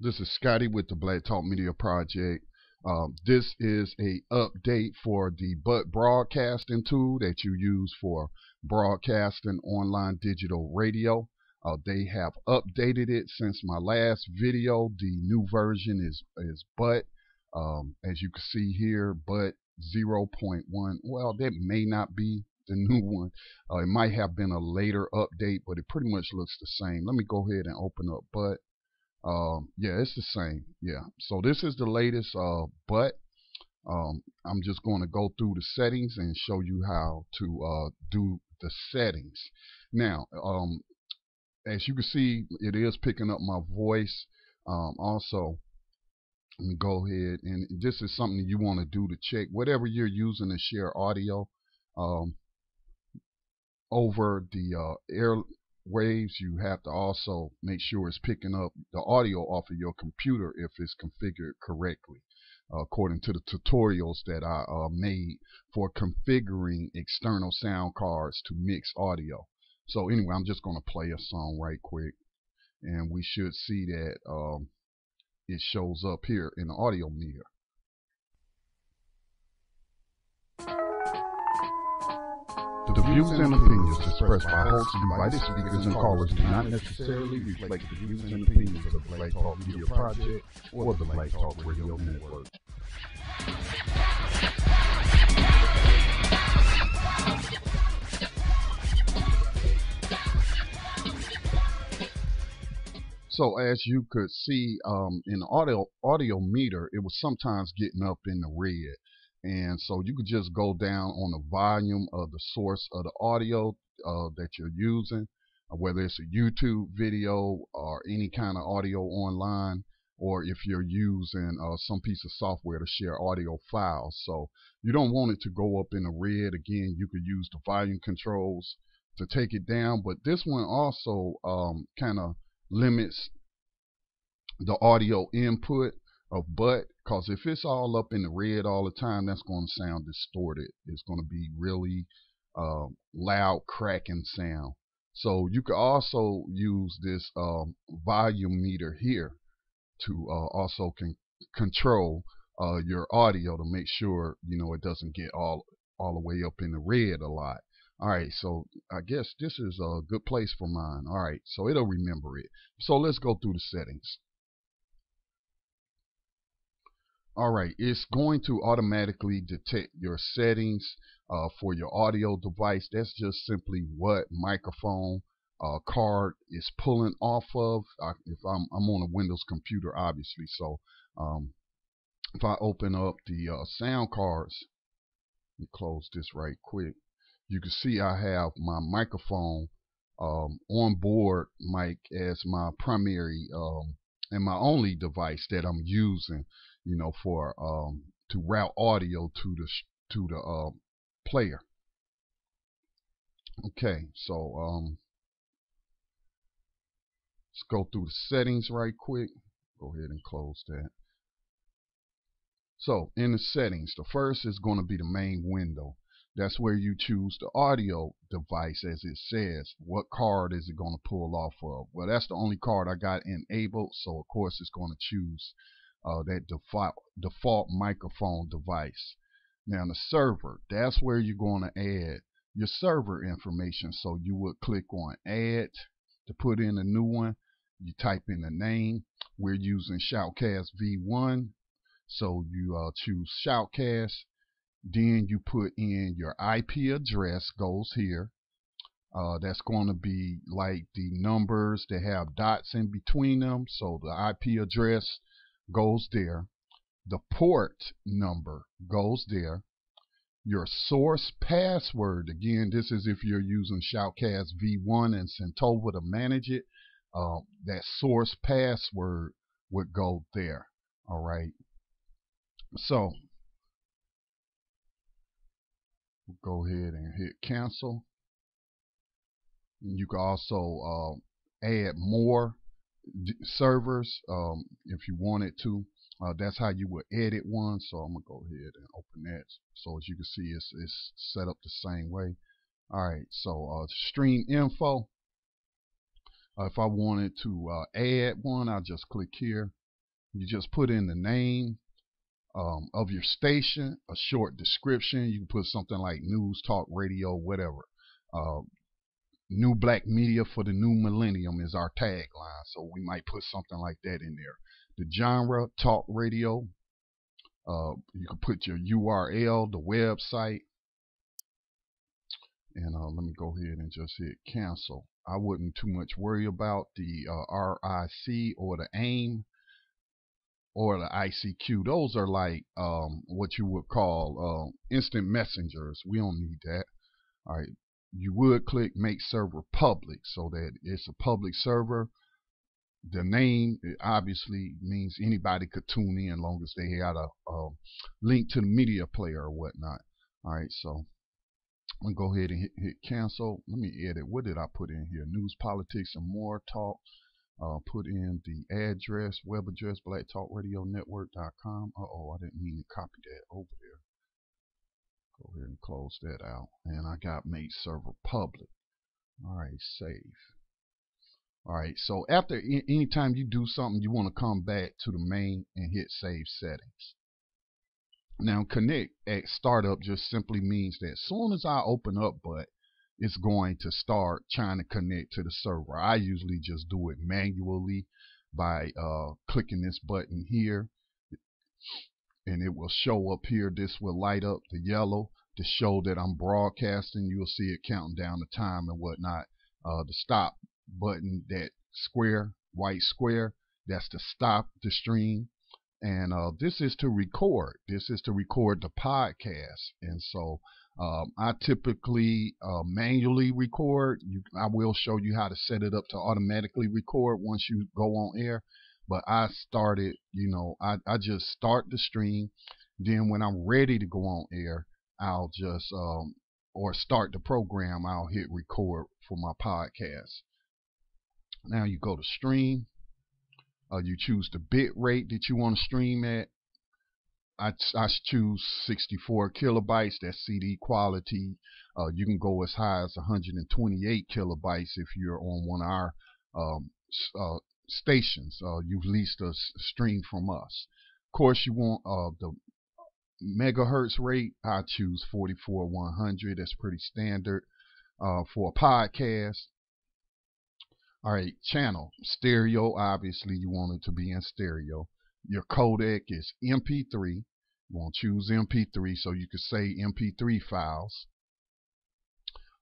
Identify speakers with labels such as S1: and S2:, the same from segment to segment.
S1: This is Scotty with the Black Talk Media Project. Um, this is a update for the Butt broadcasting tool that you use for broadcasting online digital radio. Uh, they have updated it since my last video. The new version is is Butt. Um, as you can see here, Butt 0.1. Well, that may not be the new one. Uh, it might have been a later update, but it pretty much looks the same. Let me go ahead and open up Butt. Um, yeah, it's the same. Yeah. So this is the latest, uh, but um, I'm just going to go through the settings and show you how to uh, do the settings. Now, um, as you can see, it is picking up my voice. Um, also, let me go ahead and this is something you want to do to check whatever you're using to share audio um, over the uh, air waves, you have to also make sure it's picking up the audio off of your computer if it's configured correctly. Uh, according to the tutorials that I uh, made for configuring external sound cards to mix audio. So anyway, I'm just going to play a song right quick and we should see that um, it shows up here in the audio meter. The views and opinions expressed by hosts, invited speakers, and callers do not necessarily reflect the views and opinions of the Black Talk Media Project or the Black Talk Radio Network. So as you could see um, in the audio audio meter, it was sometimes getting up in the red. And so you could just go down on the volume of the source of the audio uh, that you're using, uh, whether it's a YouTube video or any kind of audio online, or if you're using uh, some piece of software to share audio files. So you don't want it to go up in the red. Again, you could use the volume controls to take it down, but this one also um, kind of limits the audio input of butt because if it's all up in the red all the time that's going to sound distorted it's going to be really uh, loud cracking sound so you could also use this um, volume meter here to uh, also can control uh, your audio to make sure you know it doesn't get all all the way up in the red a lot Alright, so I guess this is a good place for mine. Alright, so it'll remember it. So let's go through the settings. Alright, it's going to automatically detect your settings uh, for your audio device. That's just simply what microphone uh, card is pulling off of. I, if I'm, I'm on a Windows computer, obviously. So um, if I open up the uh, sound cards, me close this right quick. You can see I have my microphone um, on board mic as my primary um, and my only device that I'm using you know, for um, to route audio to the to the uh, player. Okay, so um, let's go through the settings right quick. Go ahead and close that. So in the settings, the first is going to be the main window. That's where you choose the audio device as it says. What card is it going to pull off of? Well, that's the only card I got enabled, so of course it's going to choose uh, that default, default microphone device. Now the server, that's where you're going to add your server information. So you would click on add to put in a new one. You type in the name. We're using Shoutcast V1. So you uh, choose Shoutcast. Then you put in your IP address goes here. Uh, that's going to be like the numbers that have dots in between them. So the IP address goes there. The port number goes there. Your source password, again, this is if you're using Shoutcast V1 and Centova to manage it. Uh, that source password would go there. All right. So we'll go ahead and hit cancel. You can also uh, add more servers um, if you wanted to. Uh, that's how you would edit one. So I'm gonna go ahead and open that. So as you can see, it's it's set up the same way. All right. So uh, stream info. Uh, if I wanted to uh, add one, I'll just click here You just put in the name um, of your station, a short description. You can put something like news, talk, radio, whatever. New black media for the new millennium is our tagline. So we might put something like that in there. The genre, talk radio. Uh, you can put your URL, the website. And uh, let me go ahead and just hit cancel. I wouldn't too much worry about the uh, RIC or the AIM or the ICQ. Those are like um, what you would call uh, instant messengers. We don't need that. All right. You would click make server public so that it's a public server. The name obviously means anybody could tune in long as they had a, a link to the media player or whatnot. All right, so I'm gonna go ahead and hit, hit cancel. Let me edit. What did I put in here? News, politics, and more talk uh, put in the address, web address, blacktalkradionetwork.com. Uh oh, I didn't mean to copy that over there. Go ahead and close that out. And I got made server public. All right, save. All right, so after anytime you do something, you want to come back to the main and hit save settings. Now, connect at startup just simply means that as soon as I open up butt it's going to start trying to connect to the server. I usually just do it manually by uh, clicking this button here and it will show up here. This will light up the yellow to show that I'm broadcasting. You'll see it counting down the time and whatnot. Uh, the stop button, that square, white square, that's to stop the stream. And uh, this is to record. This is to record the podcast. And so um, I typically uh, manually record. You, I will show you how to set it up to automatically record once you go on air. But I started, you know, I, I just start the stream. Then when I'm ready to go on air, I'll just, um, or start the program, I'll hit record for my podcast. Now you go to stream. Uh, you choose the bit rate that you want to stream at. I, I choose 64 kilobytes. That's CD quality. Uh, you can go as high as 128 kilobytes if you're on one of our um, uh, stations. Uh, you've leased a stream from us. Of course, you want uh, the megahertz rate. I choose 44 100. That's pretty standard uh, for a podcast. All right, channel stereo. Obviously, you want it to be in stereo. Your codec is MP3. You want to choose MP3 so you can say MP3 files.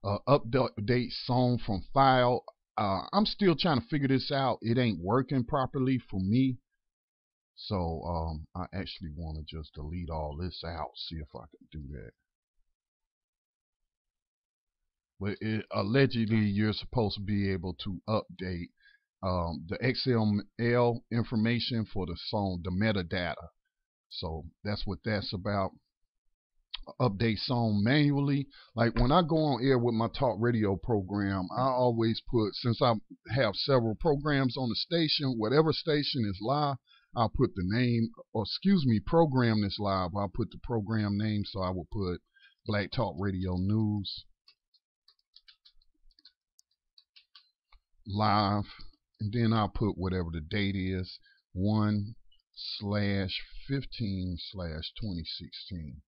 S1: Uh, update song from file. Uh, I'm still trying to figure this out. It ain't working properly for me. So um, I actually want to just delete all this out. See if I can do that. But it, allegedly, you're supposed to be able to update um, the XML information for the song, the metadata. So that's what that's about. Update song manually. Like when I go on air with my talk radio program, I always put, since I have several programs on the station, whatever station is live, I'll put the name, or excuse me, program this live. I'll put the program name. So I will put Black Talk Radio News live and then I'll put whatever the date is 1 slash 15 slash 2016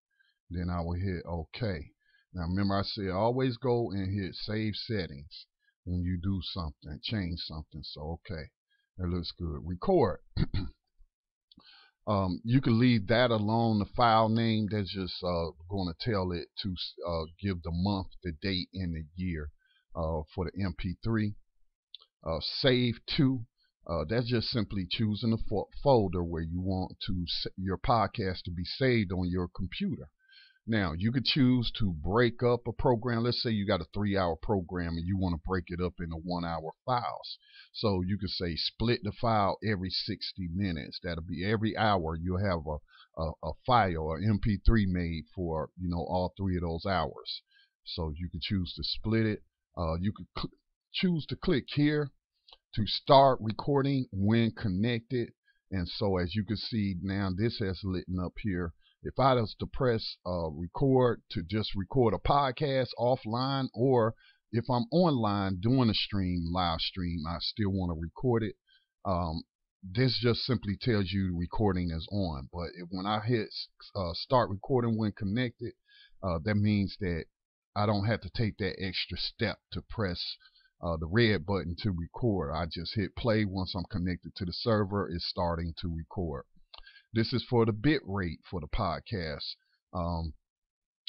S1: then I will hit OK now remember I said always go and hit save settings when you do something change something so okay that looks good record um, you can leave that alone the file name that's just uh, going to tell it to uh, give the month the date and the year uh, for the mp3 uh, save to. Uh, that's just simply choosing a fo folder where you want to your podcast to be saved on your computer. Now, you could choose to break up a program. Let's say you got a three hour program and you want to break it up into one hour files. So you could say split the file every 60 minutes. That'll be every hour you'll have a, a, a file or MP3 made for, you know, all three of those hours. So you could choose to split it. Uh, you could choose to click here to start recording when connected. And so as you can see now, this has lit up here. If I was to press uh, record to just record a podcast offline, or if I'm online doing a stream, live stream, I still want to record it. Um, this just simply tells you recording is on. But if, when I hit uh, start recording when connected, uh, that means that I don't have to take that extra step to press uh, the red button to record. I just hit play once I'm connected to the server. It's starting to record. This is for the bit rate for the podcast. Um,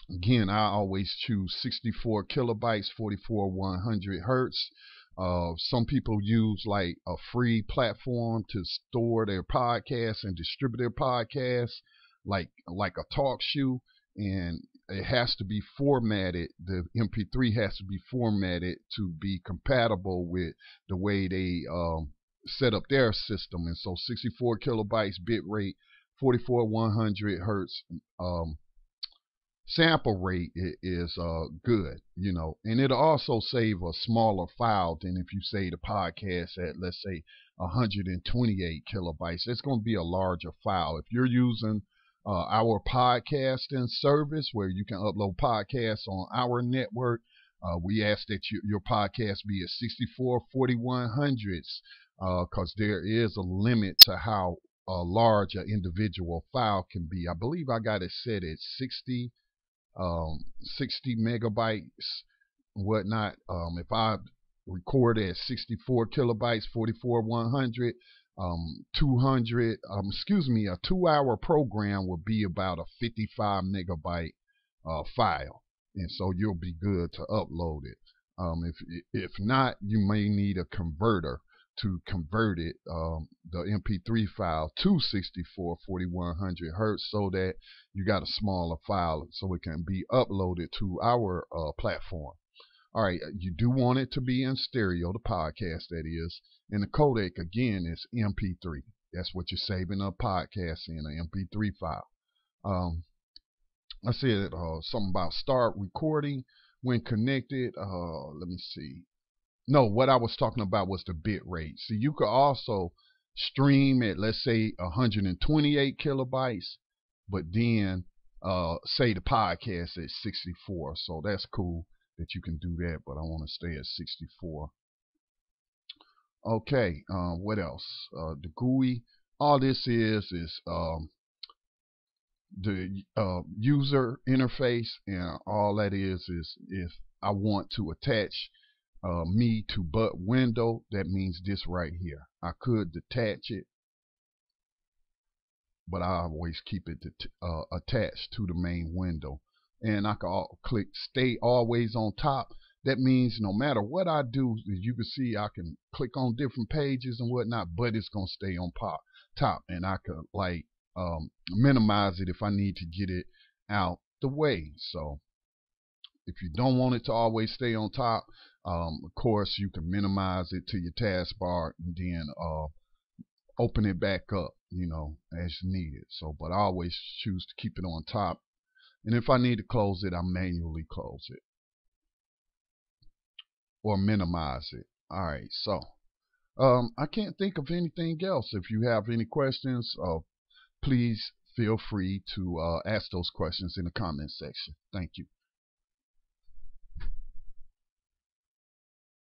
S1: again, I always choose 64 kilobytes, 44 100 hertz. Uh, some people use like a free platform to store their podcasts and distribute their podcasts, like like a talk show, and it has to be formatted. The MP3 has to be formatted to be compatible with the way they um, set up their system. And so, 64 kilobytes bit rate, 44 100 hertz um, sample rate is uh, good, you know, and it'll also save a smaller file than if you say the podcast at let's say 128 kilobytes. It's going to be a larger file. If you're using uh, our podcasting service where you can upload podcasts on our network, uh, we ask that you, your podcast be at 64 4100s because uh, there is a limit to how uh, large individual file can be. I believe I got it set at 60 um, 60 megabytes, whatnot. Um, if I record at 64 kilobytes, 44 100, um, 200, um, excuse me, a two hour program would be about a 55 megabyte uh, file. And so you'll be good to upload it. Um, if if not, you may need a converter to convert it, um, the MP3 file to 64 4100 hertz so that you got a smaller file so it can be uploaded to our uh, platform. All right, uh, you do want it to be in stereo, the podcast that is, and the codec again is MP3. That's what you're saving a podcast in an MP3 file. Um, I said uh, something about start recording when connected. Uh, let me see. No, what I was talking about was the bit rate. So you could also stream at let's say 128 kilobytes, but then uh, say the podcast at 64. So that's cool that you can do that, but I want to stay at 64. Okay, uh, what else? Uh, the GUI. All this is is um, the uh, user interface, and all that is is if I want to attach uh, me to butt window, that means this right here. I could detach it, but I always keep it uh, attached to the main window. And I can click stay always on top. That means no matter what I do, as you can see, I can click on different pages and whatnot, but it's going to stay on pop, top. And I can like um, minimize it if I need to get it out the way. So if you don't want it to always stay on top, um, of course, you can minimize it to your taskbar and then uh, open it back up, you know, as needed. So, but I always choose to keep it on top. And if I need to close it, I manually close it or minimize it. All right, so um, I can't think of anything else. If you have any questions, uh, please feel free to uh, ask those questions in the comment section. Thank you.